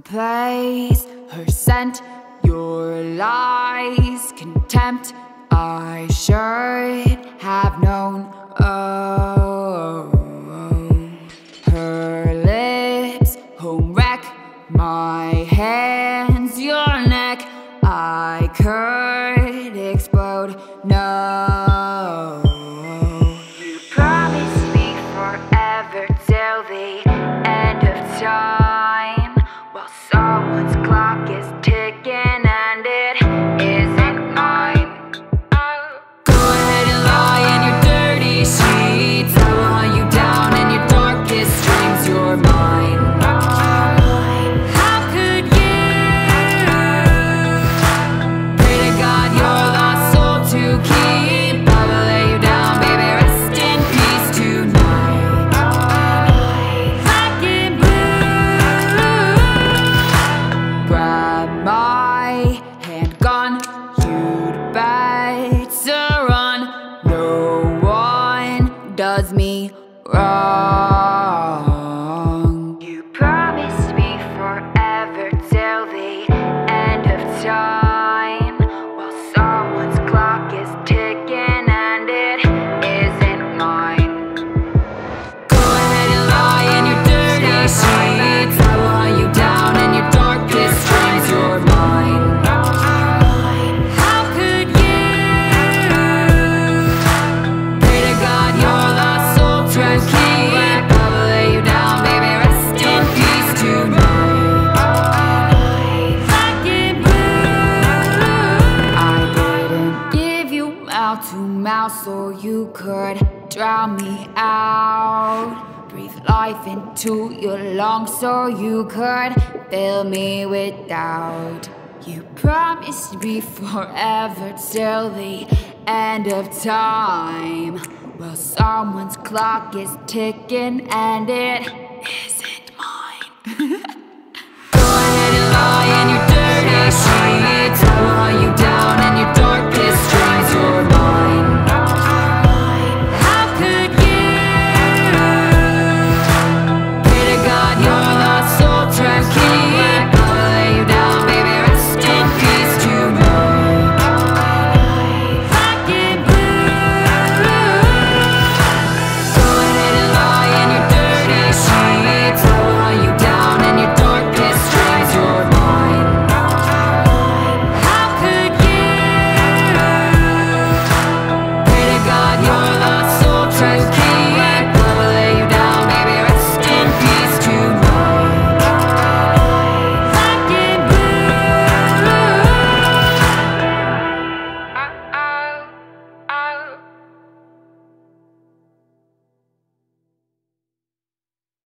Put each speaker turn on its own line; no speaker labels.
replace place, her scent, your lies, contempt I should have known. Oh, Her lips, home wreck, my hands, your neck I curse does me wrong. to mouth so you could drown me out. Breathe life into your lungs so you could fill me with doubt. You promised me forever till the end of time. Well, someone's clock is ticking and it isn't mine. Go ahead and lie in your